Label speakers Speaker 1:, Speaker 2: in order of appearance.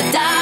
Speaker 1: the die